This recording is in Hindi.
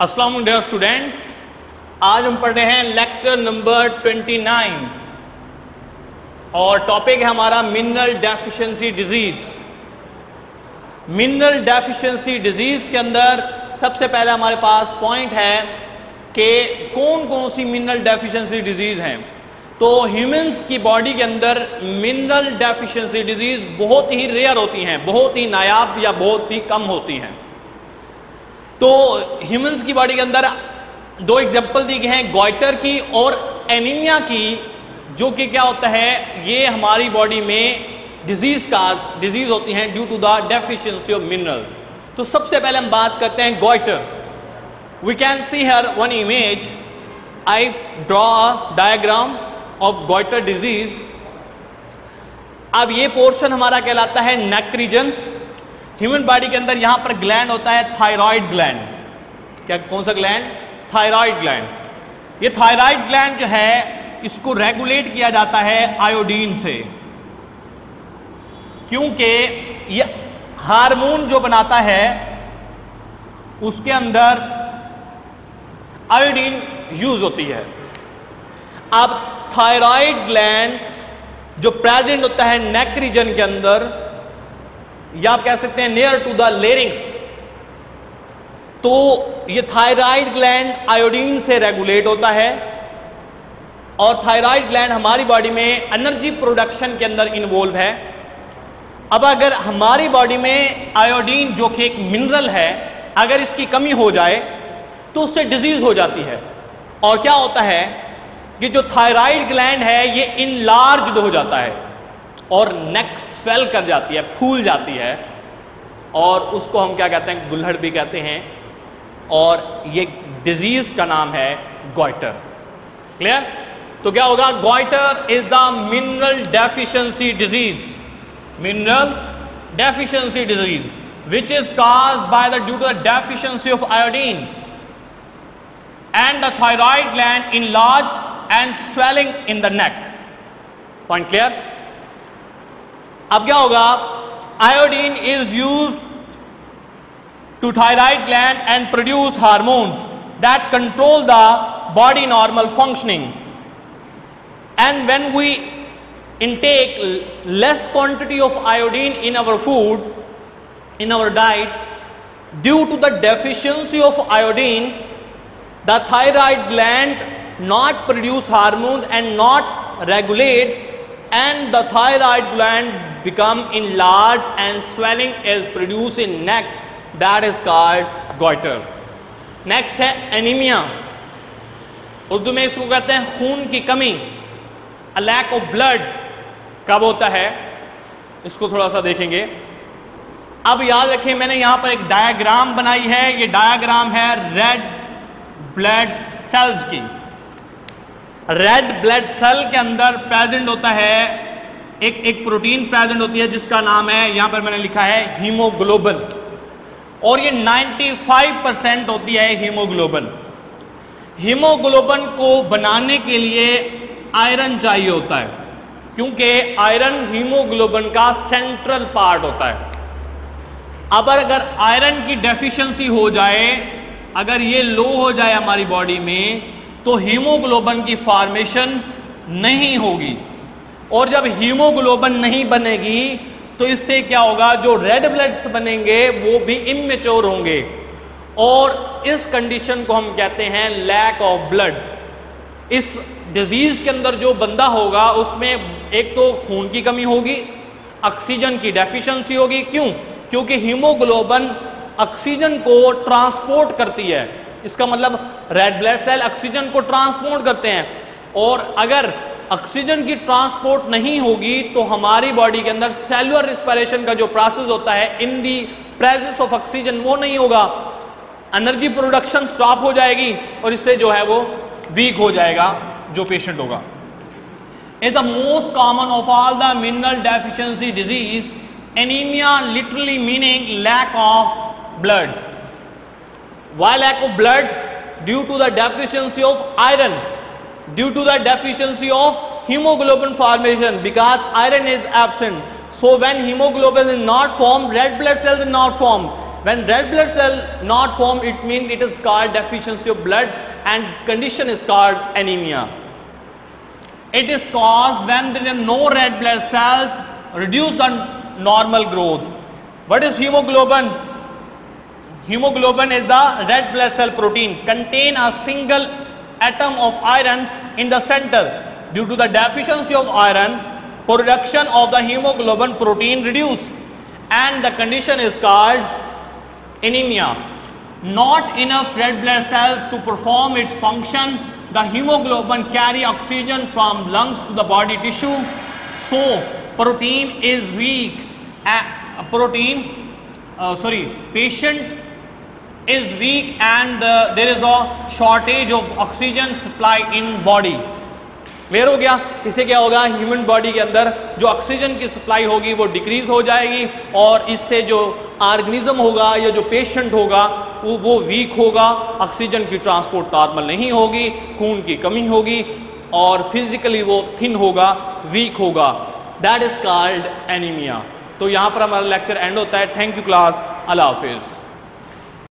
अस्सलाम डियर स्टूडेंट्स आज हम पढ़ रहे हैं लेक्चर नंबर 29 और टॉपिक है हमारा mineral deficiency disease mineral deficiency disease के अंदर सबसे पहले हमारे पास पॉइंट है कि कौन कौन सी मिनरल डेफिशिएंसी डिज़ीज़ हैं। तो ह्यूमंस की बॉडी के अंदर मिनरल डेफिशिएंसी डिज़ीज़ बहुत ही रेयर होती हैं, बहुत ही नायाब या बहुत ही कम होती हैं। तो ह्यूमंस की बॉडी के अंदर दो एग्ज़ाम्पल दी गए हैं गॉइटर की और एनीमिया की, जो कि क्या होता है, ये हमारी बॉडी में डिज़ीज़ काज डिज़ीज़ होती हैं due to the deficiency of mineral तो सबसे पहले हम बात करते हैं goitre we can see here one image I draw a diagram of goitre disease अब ये पोर्शन हमारा कहलाता है नेक रीजन ह्यूमन बॉडी के अंदर यहाँ पर ग्लैंड होता है थायराइड ग्लैंड क्या, कौन सा ग्लैंड थायराइड ग्लैंड ये थायराइड ग्लैंड जो है, इसको रेगुलेट किया जाता है आयोडीन से. क्योंकि ये हार्मोन जो बनाता है, उसके अंदर आयोडीन यूज़ होती है. अब थायराइड ग्लैंड जो प्रेजेंट होता है नेक रीजन के अंदर या आप कह सकते हैं नियर टू द लेरिंग्स तो ये थायराइड ग्लैंड आयोडीन से रेगुलेट होता है और थायराइड ग्लैंड हमारी बॉडी में एनर्जी प्रोडक्शन के अंदर इन्वॉल्व है। अब अगर हमारी बॉडी में आयोडीन जो कि एक मिनरल है, अगर इसकी कमी हो जाए तो उससे डिज़ीज़ हो जाती है। और क्या होता है कि जो थायराइड ग्लैंड है, ये इनलार्ज हो जाता है। और नेक स्वेल कर जाती है, फूल जाती है, और उसको हम क्या कहते हैं गुल्हड़ भी कहते हैं, और ये डिज़ीज़ का नाम है गोइटर क्लियर तो क्या होगा goitre is the mineral deficiency disease mineral deficiency disease which is cause by the due to the deficiency of iodine and the thyroid gland in large and swelling in the neck point clear अब क्या होगा? Iodine is use to thyroid gland and produce hormones that control the body normal functioning and when we intake less quantity of iodine in our food in our diet due to the deficiency of iodine the thyroid gland not produce hormones and not regulate and the thyroid gland become enlarged and swelling is produced in neck. That is called goiter. Next है एनीमिया उर्दू में इसको कहते हैं खून की कमी अ लैक ऑफ़ ब्लड कब होता है? इसको थोड़ा सा देखेंगे। अब याद रखें, मैंने यहाँ पर एक डायग्राम बनाई है। ये डायग्राम है रेड ब्लड सेल्स की। रेड ब्लड सेल के अंदर प्रेजेंट होता है, एक एक प्रोटीन प्रेजेंट होती है जिसका नाम है, यहाँ पर मैंने लिखा है हीमोग्लोबन और ये 95 परसेंट होती है हीमोग्लोबन हीमोग्लोबन को बनाने के लिए आयरन चाहिए होता है, क्योंकि आयरन हीमोग्लोबन का सेंट्रल पार्ट होता है। अब अगर आयरन की डेफिशिएंसी हो जाए, अगर ये लो हो जाए हमारी बॉडी में तो हीमोग्लोबन की फॉर्मेशन नहीं होगी। और जब हीमोग्लोबन नहीं बनेगी तो इससे क्या होगा? जो रेड ब्लड्स बनेंगे, वो भी इमेच्योर होंगे। और इस कंडीशन को हम कहते हैं लैक ऑफ़ ब्लड इस डिज़ीज़ के अंदर जो बंदा होगा, उसमें एक तो खून की कमी होगी ऑक्सीजन की डेफिशिएंसी होगी। क्यों? क्योंकि हीमोग्लोबन ऑक्सीजन को ट्रांसपोर्ट करती है। इसका मतलब रेड ब्लड सेल ऑक्सीजन को ट्रांसपोर्ट करते हैं। और अगर ऑक्सीजन की ट्रांसपोर्ट नहीं होगी तो हमारी बॉडी के अंदर सेलुलर रिस्पायरेशन का जो प्रोसेस होता है in the presence of oxygen वो नहीं होगा। एनर्जी प्रोडक्शन स्टॉप हो जाएगी और इससे जो है वो वीक हो जाएगा, जो पेशेंट होगा। Is the most common of all the mineral deficiency disease anaemia literally meaning lack of blood why lack of blood? Due to the deficiency of iron. Due to the deficiency of hemoglobin formation. Because iron is absent. So when hemoglobin is not formed red blood cells are not formed. When red blood cell not formed it means it is called deficiency of blood and condition is called anemia. It is caused when there are no red blood cells reduce the normal growth. What is hemoglobin hemoglobin is the red blood cell protein contain a single atom of iron in the center. Due to the deficiency of iron production of the hemoglobin protein reduced and the condition is called anemia. Not enough red blood cells to perform its function. The hemoglobin carry oxygen from lungs to the body tissue. So protein is weak. Uh, protein uh, sorry patient is weak and uh, there is a shortage of oxygen supply in body. Clear हो गया इससे क्या होगा? ह्यूमन बॉडी के अंदर जो ऑक्सीजन की सप्लाई होगी वो डिक्रीज हो जाएगी और इससे जो ऑर्गेनिज्म होगा या जो पेशेंट होगा वो वो वीक होगा। ऑक्सीजन की ट्रांसपोर्ट नॉर्मल नहीं होगी खून की कमी होगी और फिजिकली वो थिन होगा वीक होगा। दैट इज़ कॉल्ड एनीमिया तो यहाँ पर हमारा लेक्चर एंड होता है। थैंक यू क्लास अल्लाह हाफिज़